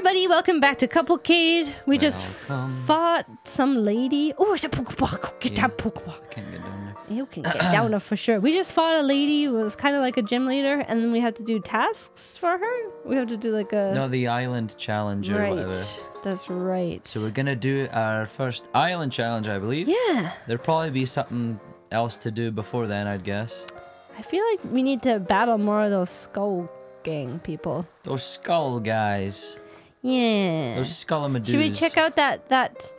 everybody, welcome back to Couplecade. We just Welcome. fought some lady. Oh, it's a Pokeball. Get that Pokeball. Can't get down there. You can get down there for sure. We just fought a lady who was kind of like a gym leader, and then we had to do tasks for her. We have to do like a. No, the island challenge or right. whatever. That's right. So we're gonna do our first island challenge, I believe. yeah. There'll probably be something else to do before then, I'd guess. I feel like we need to battle more of those skull gang people. Those skull guys. Yeah. Those skullamadoo. Should we check out that that?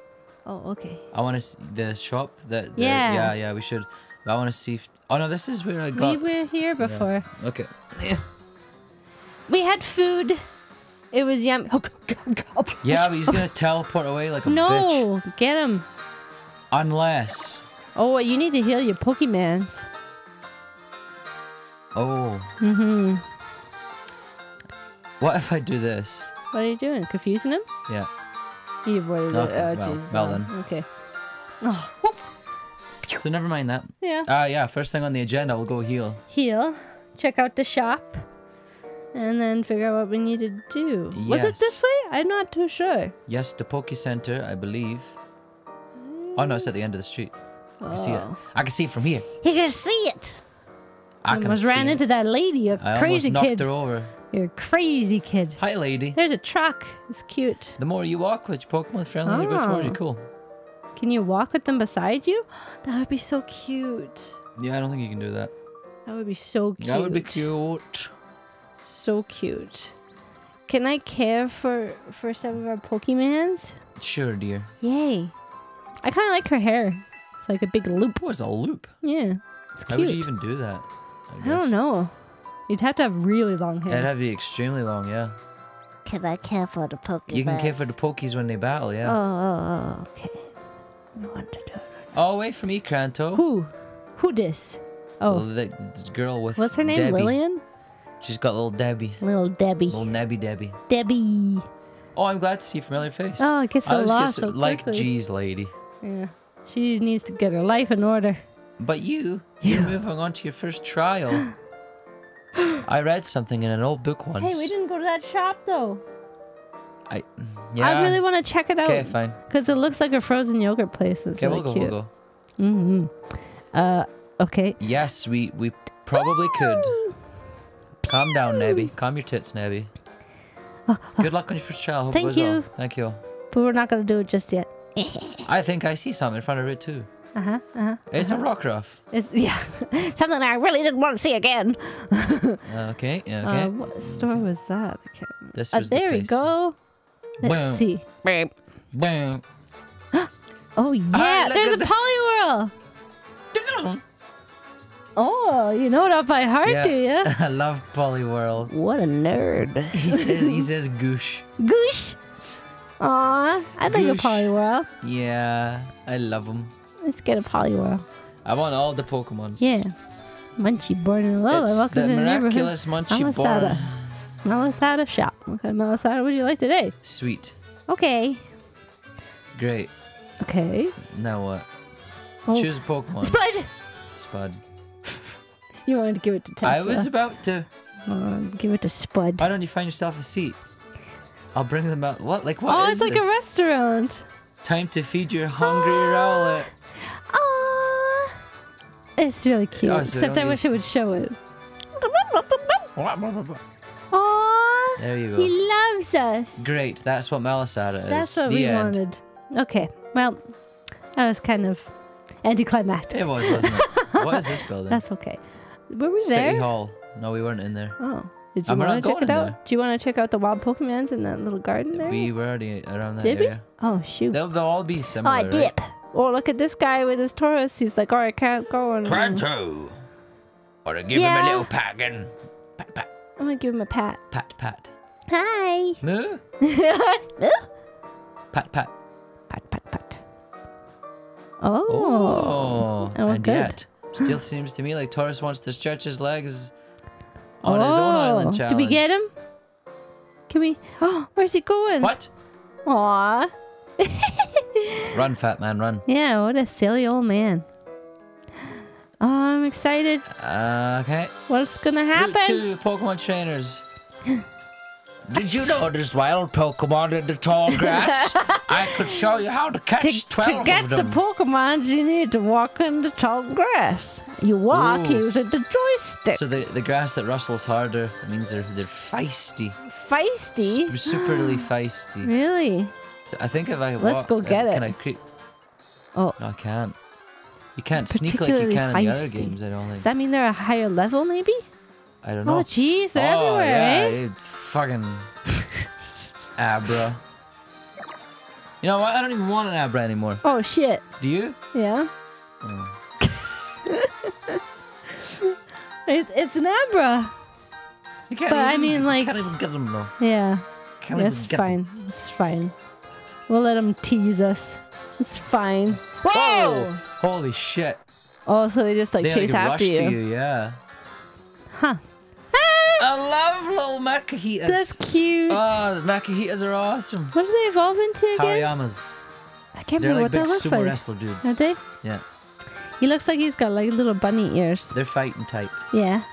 Oh, okay. I want to see the shop. That Yeah. yeah, yeah. We should. I want to see. If, oh no, this is where I got. We were here before. Okay. We had food. It was yum. Oh, Yeah, but he's gonna teleport away like a bitch. no, get him. Unless. Oh, you need to heal your Pokemans. Oh. Mm-hmm. What if I do this? What are you doing? Confusing him? Yeah. He avoided Okay, it. Oh, well- jeez. well Oh, then. Okay. Oh, whoop. So never mind that. Yeah. Ah, yeah. First thing on the agenda, we'll go heal. Heal. Check out the shop. And then figure out what we need to do. Was it this way? I'm not too sure. Yes, the Poke Center, I believe. Oh no, it's at the end of the street. I can see it. Oh. I can see it from here. He can see it. I I can almost see ran it. into that lady. You I crazy almost knocked kid. her over. You're a crazy kid. Hi, lady. There's a truck. It's cute. The more you walk with your Pokemon friendly, they go towards you. Oh. Cool. Can you walk with them beside you? That would be so cute. Yeah, I don't think you can do that. That would be so cute. That would be cute. So cute. Can I care for for some of our Pokemans? Sure, dear. Yay. I kind of like her hair. It's like a big loop. What was a loop? Yeah. It's How cute. would you even do that? I don't know. You'd have to have really long hair. It'd have to be extremely long, yeah. Can I care for the Pokemon? You can care for the Pokies when they battle, Oh, yeah. oh, oh, oh okay. I want to do it. Oh, away from me, Cranto. Who? Who this? Oh, The, this girl with what's her name? Debbie. Lillian? She's got little Debbie. Little Debbie. Little Nebby Debbie. Debbie. Oh, I'm glad to see a familiar face. Oh, it gets I so always get lost so- so like quickly. G's lady. Yeah. She needs to get her life in order. But you, you're moving on to your first trial. I read something in an old book once. Hey, we didn't go to that shop though. I, yeah. I really want to check it out Okay, fine. because it looks like a frozen yogurt place. It's Okay, really we'll go. cute. We'll go. Mm-hmm. Uh, okay. Yes, we we probably could. Calm down, Nebby. Calm your tits, Nebby. Good luck on your first it Thank goes well. you. Thank you. But we're not gonna do it just yet. I think I see something in front of it too. Uh huh. Uh huh. It's a rock Rockruff. It's yeah, something I really didn't want to see again. Uh, okay, okay. Uh, what store was that? I can't this Uh, was the there we go. Let's Boom. see. Boom. Oh yeah, look there's a at the- Poliwhirl. Oh, you know it up by heart, Yeah. do you? I love Poliwhirl. What a nerd. He says, he says goosh. Goosh. Aw, I'd like a Goosh. Poliwhirl. Yeah, I love him. Let's get a Poliwhirl. I want all the Pokemons. Yeah. Munchie born in Lola. it's Welcome the to the miraculous Munchie Malasada. Born. Malasada shop. What kind of Malasada would you like today? Sweet. Okay. Great. Okay. Now what? Oh. Choose a Pokemon. Spud! Spud. You wanted to give it to Tesla. I was about to. Um, give it to Spud. Why don't you find yourself a seat? I'll bring them out. What? Like what oh, it's like this? a restaurant. Time to feed your hungry Ah. Rowlet. It's really cute. Oh, so Except I wish it would show it. Aww. There you go. He loves us. Great. That's what Malasada is. That's what the we end. wanted. Okay. Well, that was kind of anticlimactic. It was, wasn't it? what is this building? That's okay. Were we City there? Hall. No, we weren't in there. Oh. Did you want to check it out? there. Do you want to check out the wild Pokemons in that little garden there? We were already around that Did we? Oh, shoot. They'll, they'll all be oh, similar. I right? Dip. Oh, look at this guy with his Tauros. He's like, oh, I can't go. And Pronto. Or to give him a little paggin. Pat, pat, I'm going to give him a pat. pat, pat. Hi. Moo. Pat, pat. Pat, pat, pat. Oh. Oh. Oh, and good. yet, still seems to me like Tauros wants to stretch his legs on his own oh, island Oh. challenge. Did we get him? Can we? Oh, where's he going? What? Aw. Run, fat man, run. Yeah, what a silly old man. Oh, I'm excited. Uh, okay. What's gonna happen? two Pokemon trainers. Did you know there's wild Pokemon in the tall grass? I could show you how to catch To, to 12 get of the them. Pokemon, you need to walk in the tall grass. You walk Ooh. using the joystick. so the, the grass that rustles harder that means they're they're feisty, Feisty. Sup- superly feisty. Really? So I think if I Let's walk, go uh, get Can it. I creep? Oh, No, I can't. You can't sneak like you can in the other games. I don't does that mean they're a higher level, maybe? I don't know. Oh, jeez, they're oh, everywhere, yeah, eh? fucking Abra. You know what? I don't even want an Abra anymore. Oh, shit. Do you? Yeah. Oh. It, it's an Abra. You can't But I even, mean, you like- can't even get them though. Yeah. Can't That's even get them. fine. It's fine. We'll let them tease us. It's fine. Whoa! Whoa! Holy shit! Oh, so they just like they chase like, after rush you. to you, yeah. Huh. I love little Makuhitas. That's cute. Oh, the Makuhitas are awesome. what do they evolve into again? Hariyamas. I can't They're remember like what big that looks sumo like. wrestler dudes. Are they? Yeah, He looks like he's got like little bunny ears. they're fighting type. Yeah.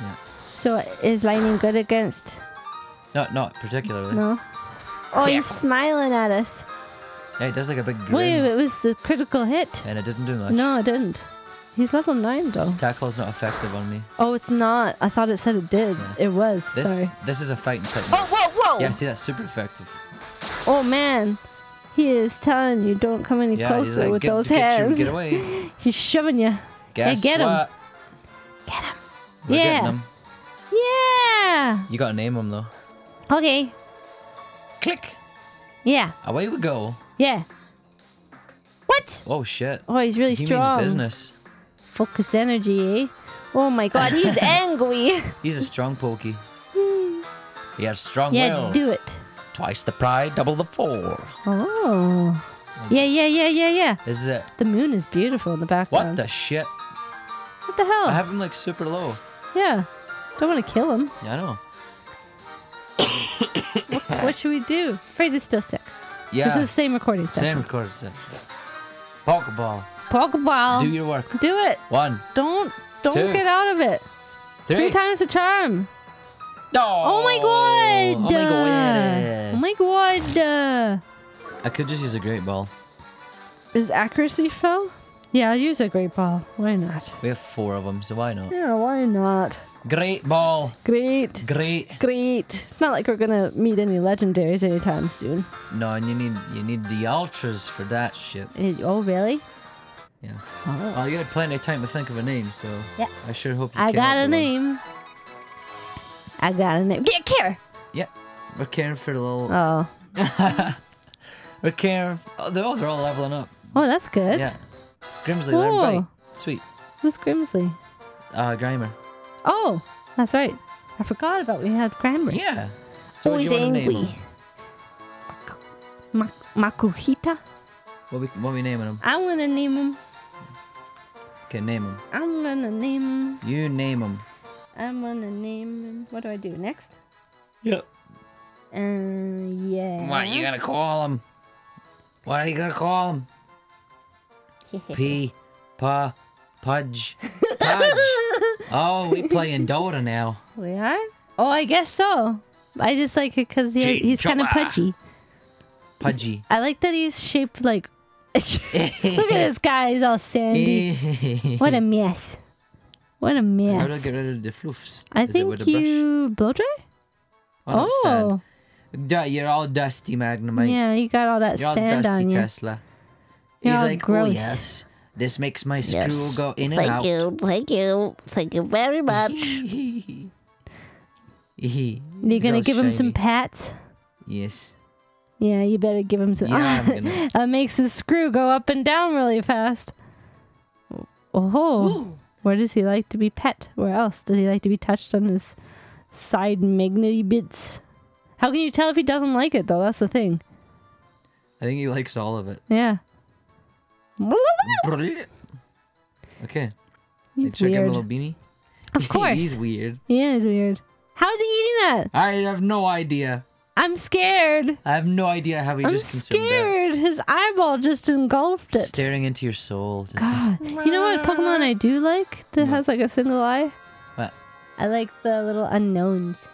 Yeah. So is Lightning good against? Not not particularly. No. Oh, he's smiling at us. Yeah, he does like a big grin, Wait, it was a critical hit. and it didn't do much. No, it didn't. He's level nine though. Tackle is not effective on me. Oh, it's not. I thought it said it did. Yeah. It was. This Sorry. this is a fighting type. Oh, whoa, whoa! Yeah, see that's super effective. Oh man, he is telling you don't come any Yeah, closer like, with get, those get, hands. You, get away. He's shoving you. Guess get him. Get him. We're Yeah. getting him. Yeah. You gotta name him though. Okay. Click. Yeah. Away we go. Yeah. What? Oh shit. Oh, he's really he strong. means business. Focus energy, eh? Oh my god, he's angry. He's a strong pokey. He has strong yeah, will. do it. Twice the pride, double the four. Oh. Yeah, yeah, yeah, yeah, yeah. This is it. The moon is beautiful in the background. What the shit? What the hell? I have him like super low. yeah. Don't want to kill him. Yeah, I know. What should we do? Fraser's still sick. Yeah. This is the same recording session. Same recorded session. Pokeball. Pokeball. Do your work. Do it. One, Don't don't Two. get out of it. three. Three times the charm. No. Oh my god. Oh my god. Oh my god. I could just use a great ball. Is accuracy fell? Yeah, I'll use a great ball. Why not? We have four of them, so why not? Yeah, why not? Great ball. Great. Great. Great. It's not like we're gonna meet any legendaries anytime soon. No, and you need you need the ultras for that shit. Eh, Oh, really? Yeah. Oh. Well, you had plenty of time to think of a name, so Yeah. I sure hope you I got a with one. name. I got a name. Get care. Yeah. We're caring for the little. Oh. We're caring. Oh, they're, oh, they're all leveling up. Oh, that's good. Yeah. Grimsley, learn Whoa. bite. Sweet. Who's Grimsley? Uh, Grimer. Oh, that's right. I forgot about we had Cranberry. Yeah. So what do he's you want name angry. him? Ma- Makuhita? What we what we naming him? I'm gonna name him. Okay, name him. I'm gonna name him. You name him. I'm gonna name him. What do I do next? Yep. Uh, yeah. What you gonna call him? What are you gonna call him? P, pa, pudge, pudge. Oh, we playing Dota now. we are? Oh, I guess so. I just like it because he, he's kind of choppa. pudgy. Pudgy. I like that he's shaped like. Look at this guy. He's all sandy. what a mess. What a mess. How do I mess. get rid of the floofs? I Is it think with a brush? you blow dry. Oh, no. Oh, Du- you're all dusty, Magnemite. yeah, you got all that You're all dusty, on you. Tesla. You're He's all like, oh gross. yes, this makes my screw Yes. go in and Thank out. you, thank you, thank you very much. You're gonna give him some pats? Yes. Yeah, you better give him some. Yeah, I'm gonna. that makes his screw go up and down really fast. Oh, where does he like to be pet? Where else does he like to be touched on his side magnety bits? How can you tell if he doesn't like it though? That's the thing. I think he likes all of it. Yeah. Okay. He's I a weird. little beanie? Of course. He's weird. Yeah, he's weird. How is he eating that? I have no idea. I'm scared. I have no idea how he I'm just consumed scared. His eyeball just engulfed it. Staring into your soul. God. You know what Pokemon I do like that What? has like a single eye? What? I like the little unknowns.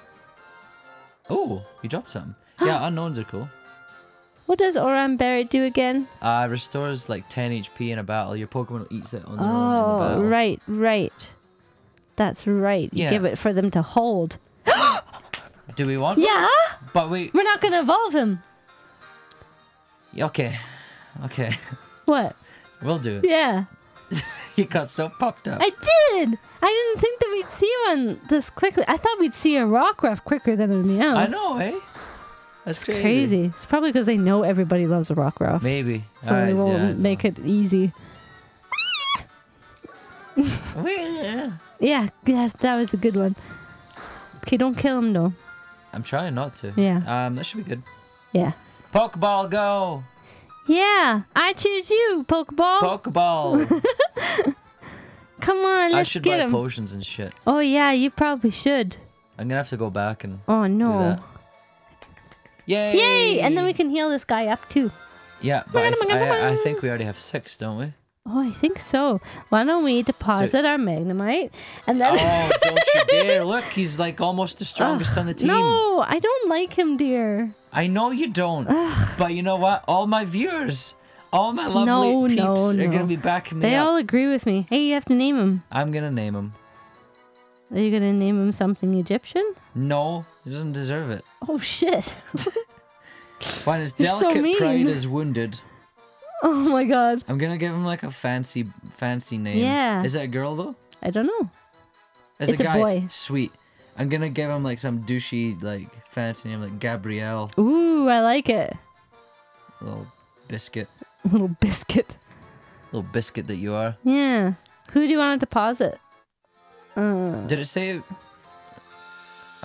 Oh, you dropped some. Yeah, unknowns are cool. What does Oran Berry do again? Uh, restores like 10 HP in a battle. Your Pokemon eats it on their own in the Oh, battle. right, right. That's right. You Yeah. give it for them to hold. Do we want? Yeah, But we. we're not gonna evolve him. Okay. Okay. What? We'll do. It. Yeah, He got so popped up. I did. I didn't think that we'd see one this quickly. I thought we'd see a Rockruff quicker than a Meow. I know, eh? That's crazy. Crazy. It's probably because they know everybody loves a Rockruff. Maybe. So they Alright, won't yeah, make it easy. yeah. Yeah, yeah, that was a good one. Okay, don't kill him though. I'm trying not to. Yeah. Um, that should be good. Yeah. Pokeball, go! Yeah, I choose you, Pokeball. Pokeball! Come on, I let's I should get buy him. potions and shit. oh yeah, you probably should. I'm gonna have to go back and Oh do no. Yay! Yay! And then we can heal this guy up too. Yeah, but I, I, I think we already have six, don't we? Oh, I think so. Why don't we deposit our Magnemite and then? Oh, don't you dare! Look, he's like almost the strongest on the team. No, I don't like him, dear. I know you don't, but you know what? All my viewers, all my lovely No, peeps no, are no. gonna be backing me They up. all agree with me. Hey, you have to name him. I'm gonna name him. Are you gonna name him something Egyptian? No, he doesn't deserve it. Oh shit! When his You're so delicate mean. pride is wounded, oh my god! I'm gonna give him like a fancy, fancy name. Yeah. Is it a girl though? I don't know. Is It's a a guy? boy. Sweet. I'm gonna give him like some douchey, like fancy name, like Gabrielle, Ooh, I like it. little biscuit, little biscuit. little biscuit that you are. Yeah. Who do you want to deposit? Uh, Did it say?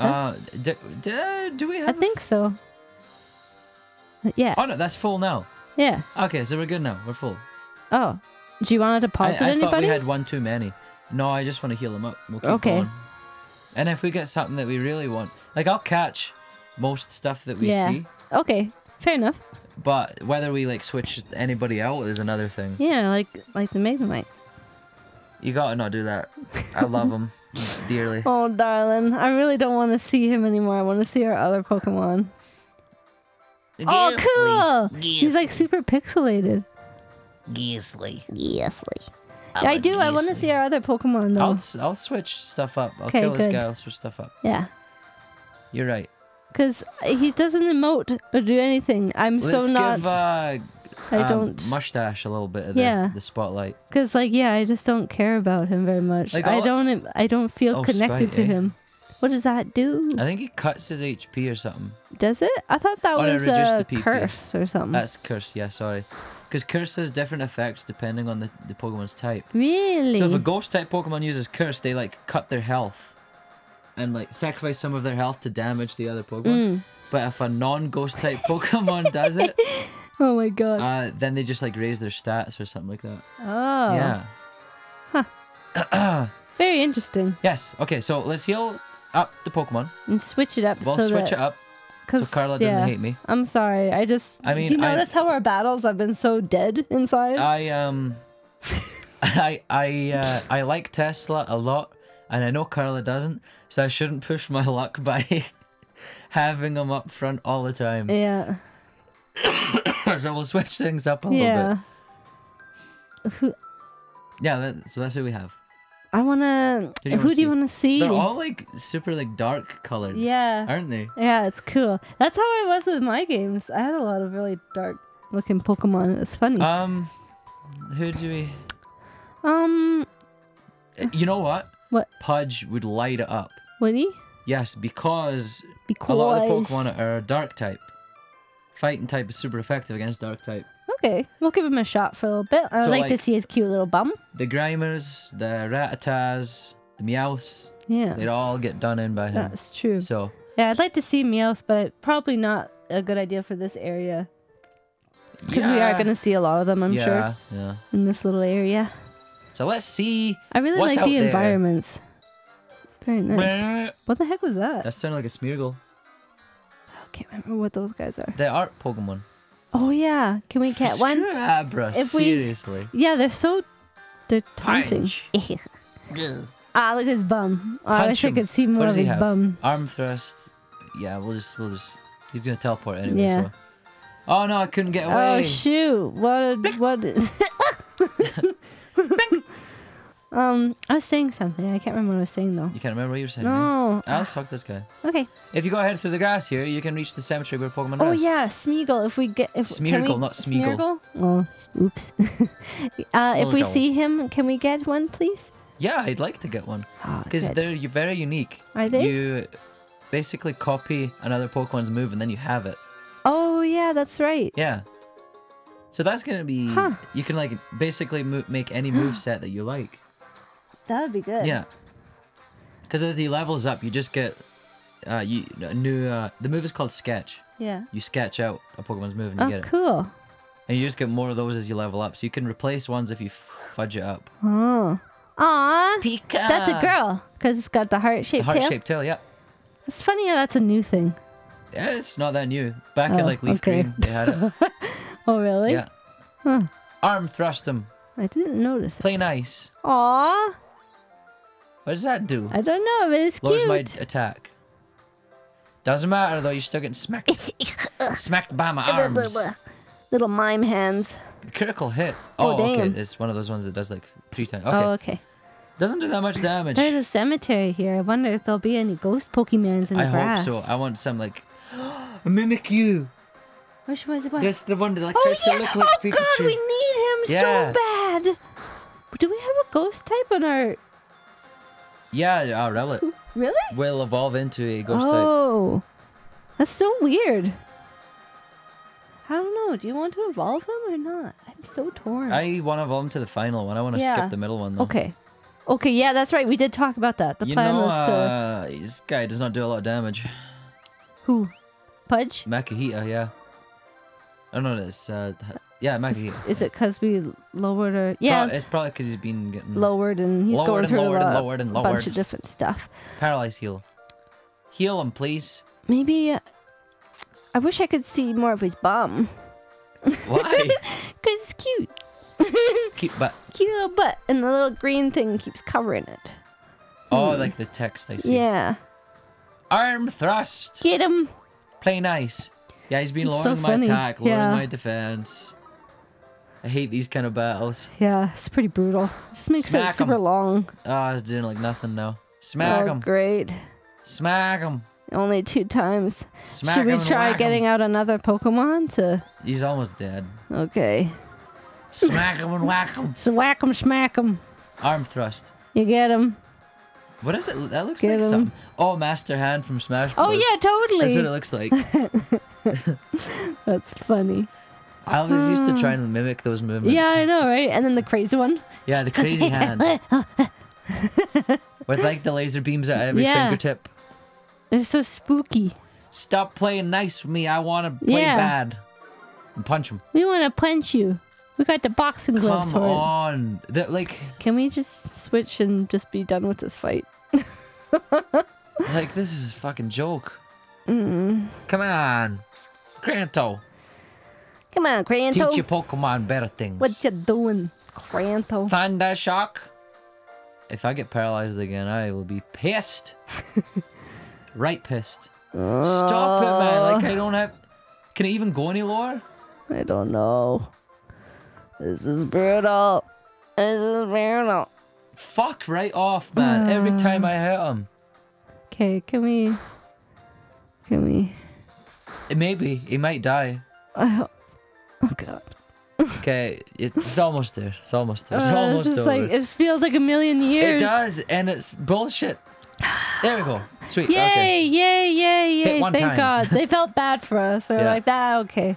Uh, d- d- do we have? a- think so. Yeah. Oh no, that's full now. Yeah. Okay, so we're good now. We're full. Oh. Do you want to I, deposit I thought we had one too many. No, I just want to heal them up. We'll keep Okay. going. And if we get something that we really want, like I'll catch most stuff that we Yeah. see, Okay. Fair enough. but whether we like switch anybody out is another thing. Yeah, like like the Magnemite. You gotta not do that. I love him dearly. Oh, darling. I really don't want to see him anymore. I want to see our other Pokemon. Oh, cool! He's like super pixelated. Gisli. Gisli. Yeah, I do. I want to see our other Pokemon I'll though. s- I'll switch stuff up. I'll Okay, kill this good. guy. I'll switch stuff up. Yeah. You're right. Because he doesn't emote or do anything. I'm Let's so not. give uh, I um, don't. mustache a little bit of the, Yeah. the spotlight. Because like yeah, I just don't care about him very much. Like, I don't. I don't feel Oh, connected to eh? him. What does that do? I think he cuts his HP or something. Does it? I thought that Oh, no, was a the curse or something. That's curse. Yeah, sorry. Because curse has different effects depending on the, the Pokemon's type. really? So if a ghost type Pokemon uses curse, they like cut their health and like sacrifice some of their health to damage the other Pokemon. Mm. But if a non-ghost type Pokemon does it, Oh my god. uh, then they just like raise their stats or something like that. oh. Yeah. Very interesting. Yes. Okay. So let's heal up the Pokemon. And switch it up We'll so switch that it up so Carla doesn't hate me. I'm sorry. I just. I mean, you I- notice how our battles have been so dead inside? I um, I I uh, I like Tesla a lot, and I know Carla doesn't, so I shouldn't push my luck by having him up front all the time. yeah. so we'll switch things up a little Yeah. bit. Yeah. That, so that's who we have. I wanna. do you Who wanna do you wanna see? They're all like super like dark colored. yeah. Aren't they? Yeah, it's cool. That's how I was with my games. I had a lot of really dark looking Pokemon. It was funny. Um, who do we? um, You know what? What? Pudge would light it up. would he? Yes, because Because. a lot of the Pokemon are dark type. Fighting type is super effective against dark type. Okay, we'll give him a shot for a little bit. I'd So, like, to see his cute little bum. The Grimers, the Rattatas, the Meowths, Yeah, they'd all get done in by him. that's true. So, Yeah, I'd like to see Meowth, but probably not a good idea for this area because we are going to see a lot of them. I'm yeah, sure Yeah. in this little area. So let's see. I really What's like the there? environments. It's very nice. What the heck was that? That sounded like a Smeargle. I can't remember what those guys are. They are Pokemon. Oh yeah, can we get one? Scrabra, If we- seriously. Yeah, they're so they're taunting. Punch. Ah, look at his bum. Oh, I Punch wish I could see more of his have? bum. Arm thrust, yeah, we'll just we'll just. He's gonna teleport anyway. Yeah. So. Oh no, I couldn't get away. Oh shoot! What? What? um, I was saying something. I can't remember what I was saying though. you can't remember what you were saying. right? No. Alice, talk to this guy. Okay. If you go ahead through the grass here, you can reach the cemetery where Pokemon Oh rest. yeah, Smeagol. If we get if Smeargle, we- not Smeagol. Smeargle? Oh, oops. uh, if we see him, can we get one, please? Yeah, I'd like to get one Oh, because good. they're very unique. Are they? You basically copy another Pokemon's move and then you have it. Oh yeah, that's right. Yeah. So that's gonna be. Huh. You can like basically mo- make any move set that you like. That would be good. Yeah. Because as he levels up, you just get uh, you a new. Uh, the move is called Sketch. Yeah. You sketch out a Pokemon's move and you Oh, get it, cool. and you just get more of those as you level up. So you can replace ones if you fudge it up. Oh. Aw. Pika. That's a girl because it's got the heart The shaped heart tail. shaped tail. Yeah. It's funny how that's a new thing. Yeah, it's not that new. Back Oh, in like Leaf okay. Green, they had it. Oh really? yeah. Huh. Arm thrust him. I didn't notice it. Play nice. Aw. What does that do? I don't know, but it's Lowers cute. my attack. Doesn't matter though. You're still getting smacked. smacked by my arms. Little mime hands. Critical hit. Oh, Oh, okay. It's one of those ones that does like three times. Okay. Oh, okay. Doesn't do that much damage. There's a cemetery here. I wonder if there'll be any ghost Pokemons in the I grass. hope so. I want some like mimic you. Which was it? What? There's the one that like oh tries yeah! to look oh, like oh Pikachu. god, we need him Yeah. so bad. But do we have a ghost type on our? Yeah, our relic Really? will evolve into a ghost type. oh, that's so weird. I don't know. Do you want to evolve him or not? I'm so torn. I want to evolve him to the final one. I want to Yeah. skip the middle one though. okay. Okay, yeah, that's right. We did talk about that. The you plan know, was to uh, this guy does not do a lot of damage. who? Pudge? Makuhita, yeah. Oh no, it's uh, yeah, Is, Makuhita. is it because we lowered? Pro- Yeah, it's probably because he's been getting lowered and he's Lowered going and through lowered a, and lowered and a bunch of different stuff. paralyzed heal. Heal him, please. Maybe uh, I wish I could see more of his bum. Why? Cause it's cute, Keep but cute little butt, and the little green thing keeps covering it. oh, like the text I see. Yeah, Arm thrust. get him. Play nice. Yeah, he's been It's so lowering my attack, lowering Yeah. my defense. I hate these kind of battles. Yeah, it's pretty brutal. Just makes Smack it super 'em. long. Ah, it's doing like nothing now. Smack oh, him. great. Smack him. Only two times. Smack Should we try whack 'em. getting out another Pokemon to? He's almost dead. Okay. Smack him and whack him. So whack him, smack him. Arm thrust. You get him. What is it? That looks Get like something. Oh, Master Hand from Smash Bros. Oh yeah, totally. That's what it looks like. That's funny. I always used to try and mimic those movements. Yeah, I know, right? And then the crazy one. Yeah, the crazy hand. With like the laser beams at every Yeah. fingertip. They're so spooky. Stop playing nice with me. I want to play Yeah. bad. And punch him. We want to punch you. We got the boxing gloves Come for it. on. Like, Can we just switch and just be done with this fight? like this is a fucking joke. Mm. Come on. Granto. Come on, Cranto. Teach your Pokemon better things. What you doing, Cranto? Thunder Shock. If I get paralyzed again, I will be pissed. right pissed. Stop it, man. Like, I don't have. Can I even go any lower? I don't know. This is brutal. This is brutal. Fuck right off, man. Every uh. time I hit him. Okay, can we? Can we? Maybe. He might die. I ho- oh god. Okay, it's almost there. It's almost there. It's Uh, almost over. like it feels like a million years. it does, and it's bullshit. There we go. Sweet. Yay! Okay. Yay! Yay! Yay! Thank time. God. They felt bad for us. They were Yeah. like, "Ah, okay.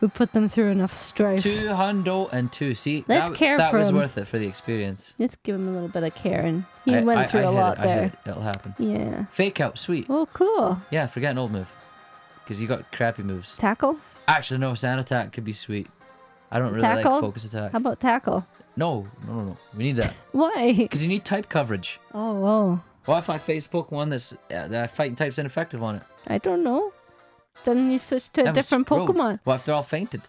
We put them through enough strife. Two hundo and two. See, Let's that, care that for was him. worth it for the experience. Let's give him a little bit of care, and he I- went I- through I a lot it, there. it. It'll happen. Yeah. Fake out. Sweet. Oh, cool. Yeah, forget an old move. Because you got crappy moves. Tackle. Actually, no, sand attack could be sweet. I don't really Tackle? like focus attack. How about tackle? No, no, no, no. We need that. Why? Because you need type coverage. Oh, oh. What if I face Pokemon that's uh, that fighting type's ineffective on it? I don't know. Then you switch to a different. Pokemon. What if they're all fainted?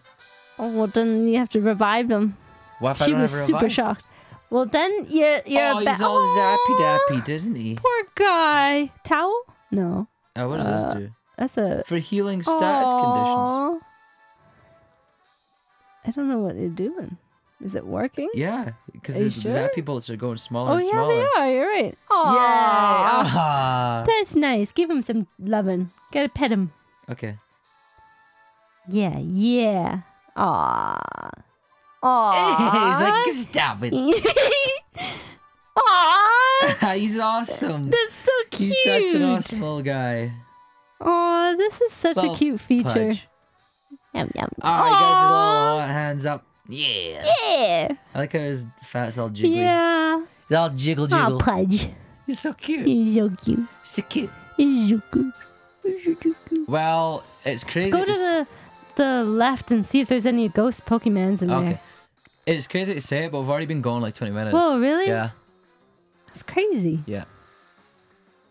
Oh, well, then you have to revive them. What if I she don't was super shocked. Well, then you're you're oh, he's all oh, zappy dappy, doesn't he? Poor guy. Towel? No. Oh, what does Uh, this do? That's a for healing status conditions. I don't know what they're doing. Is it working? Yeah, because the sure? Zap people are going smaller Oh and yeah, they are. You're right. Yay! Aww. Ah. That's nice. Give him some loving. Gotta pet him. Okay. Yeah, yeah. Aww. Aww. He's like, stop it. Aww. He's awesome. That's so cute. He's such an awesome little guy. Aw, this is such Little a cute feature. Yum, yum. Oh, he does his Aw. little hands up. Yeah. Yeah. I like how his fat's all jiggly. Yeah. He's all jiggle Aw, jiggle. Pudge. He's so cute. He's so cute. So cute. He's so cute. He's so cute. Well, it's crazy. Go to s- the the left and see if there's any ghost Pokemons in Okay. there. It's crazy to say it, but we've already been going like 20 minutes. Whoa, really? Yeah. That's crazy. Yeah.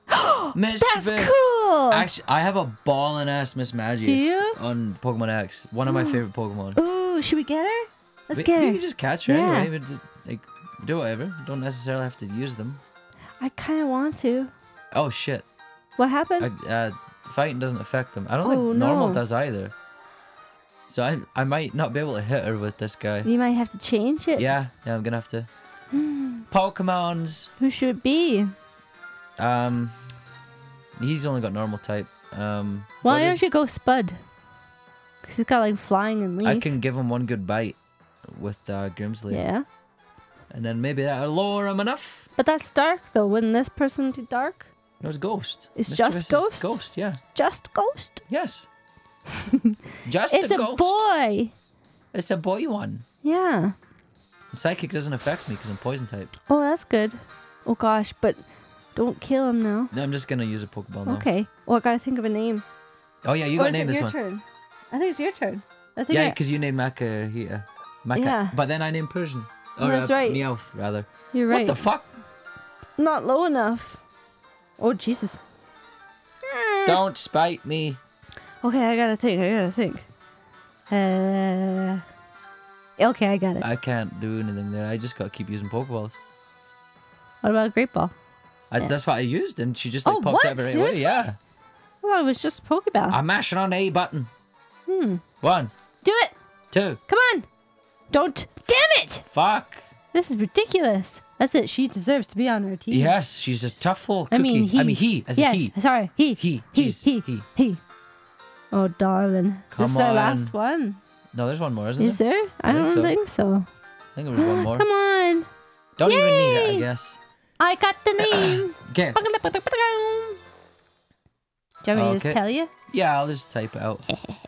Misdreavus. That's cool. Actually, I have a ballin' ass Mismagius on Pokemon X. One of my favorite Pokemon. Ooh, should we get her? Let's we, get we her. can just catch her Yeah. anyway. But, like, do whatever. Don't necessarily have to use them. I kind of want to. Oh shit! What happened? I, uh, fighting doesn't affect them. I don't Oh, think normal no. does either. So I I might not be able to hit her with this guy. you might have to change it. Yeah, yeah, I'm gonna have to. Pokemon's Who should it be? um, he's only got normal type. Um, Why don't is- you go Spud? Because he's got like flying and leaf. I can give him one good bite with uh, Grimsley, Yeah. and then maybe that'll lower him enough. But that's dark though. Wouldn't this person be dark? No, it's Ghost. It's Misdreavus just Ghost? Ghost, yeah. Just ghost. Yes. just it's a a ghost. boy. It's a boy one. Yeah. Psychic doesn't affect me because I'm poison type. Oh, that's good. Oh gosh, but don't kill him now. No, I'm just gonna use a Pokeball now. Okay. Oh, I gotta think of a name. Oh yeah, you or got is to name this your one. turn? I think it's your turn. I think. Yeah, because you named Makuhita. Maka. Yeah. But then I named Persian. Oh, that's right. Meowth, rather. you're right. What the fuck? Not low enough. Oh Jesus. Don't spite me. Okay, I gotta think. I gotta think. Uh. Okay, I got it. I can't do anything there. I just gotta keep using Pokeballs. What about a great ball? I, Yeah. That's what I used, and she just like Oh, popped what? out right Seriously? away. Yeah. I thought it was just Pokeball. I'm mashing on the A button. Hmm. One, Do it. two, Come on. Don't. Damn it. fuck. This is ridiculous. That's it. She deserves to be on our team. Yes, she's a tough little I cookie. mean, he. I mean, he as yes. a he. Sorry. He. He. He. He. he. He. Oh, darling. Come this is our last one. No, there's one more, isn't Is there? there? I, I don't so. think so. I think there was one more. Come on. Don't even need it, I guess. I got the name. Okay. Do you want me to just tell you? Yeah, I'll just type it out.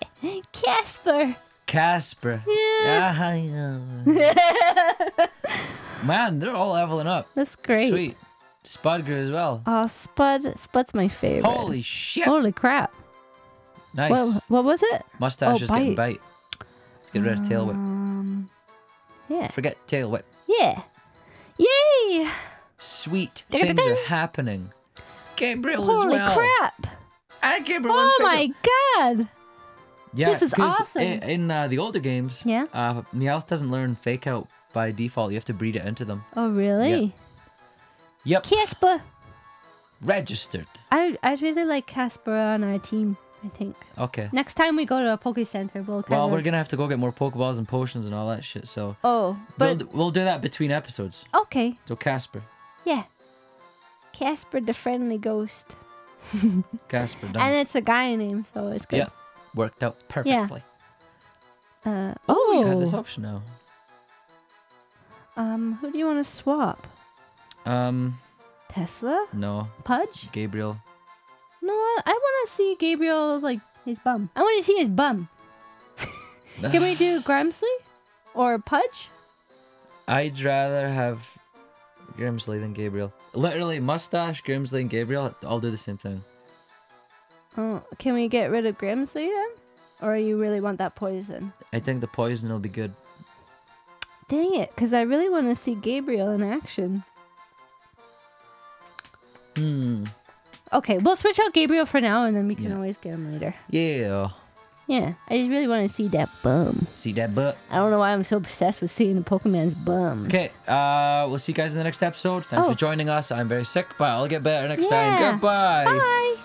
Casper. Casper. Yeah. Yeah. Man, they're all leveling up. That's great. Sweet. Spudger as well. Oh, Spud. Spud's my favorite. Holy shit. Holy crap. nice. What, what was it? Mustache oh, is getting bite. bite. Let's get rid of tail whip. Um, yeah. Forget tail whip. Yeah. Yay! Sweet Ding-a-ding. things are happening. Gabriel as well. Holy crap! And Gabriel Oh my god! Yeah, This is awesome. In, in uh, the older games, Yeah. uh, Meowth doesn't learn Fake Out by default. You have to breed it into them. Oh really? Yep, Casper. registered. I I'd really like Casper on our team. I think Okay. next time we go to a Poke Center, we'll kind Well, of. we're gonna have to go get more Pokeballs and potions and all that shit. So Oh, we'll, but we'll do that between episodes. okay, So Casper, yeah. Casper the friendly ghost, Casper, done. and it's a guy name, so it's good. Yeah. Worked out perfectly. Uh, Oh, oh, we have this option now. um, who do you want to swap? Um, Tesla, no, Pudge? Gabriel. No, I, I want to see Gabriel like his bum. I want to see his bum. Can we do Grimsley or Pudge? I'd rather have Grimsley than Gabriel. Literally, mustache, Grimsley, and Gabriel all do the same thing. Oh, can we get rid of Grimsley then? Or you really want that poison? I think the poison will be good. Dang it, because I really want to see Gabriel in action. Hmm. Okay, we'll switch out Gabriel for now and then we can Yeah. always get him later. Yeah. Yeah, I just really want to see that bum. See that butt. I don't know why I'm so obsessed with seeing the Pokemon's bums. Okay, uh, we'll see you guys in the next episode. Thanks Oh. for joining us. I'm very sick, but I'll get better next time. Goodbye. Bye!